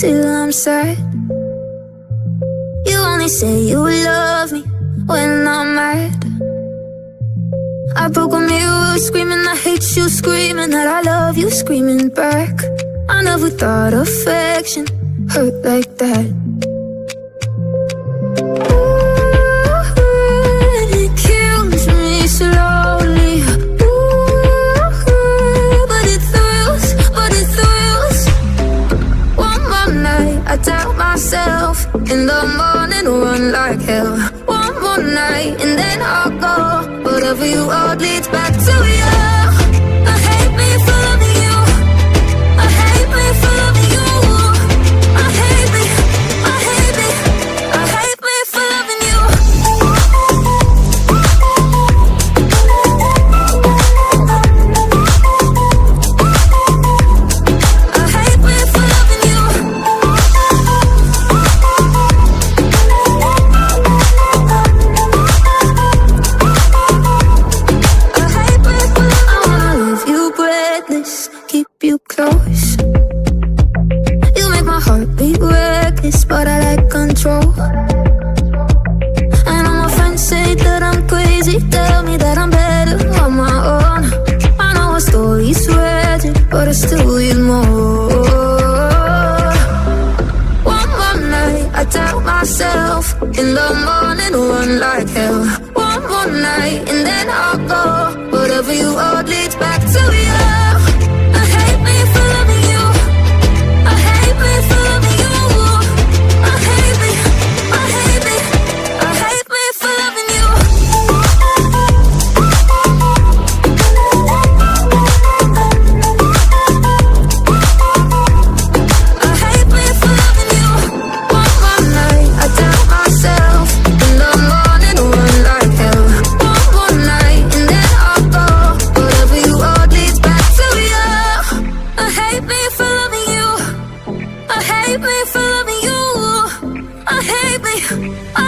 till I'm sad You only say you love me when I'm mad. I broke a mirror screaming I hate you Screaming that I love you Screaming back. I never thought affection hurt like that. in the morning, run like hell. One more night, and then I'll go. Whatever you are, leads back to you. in the morning, one like hell, one more night, and then I'll Oh.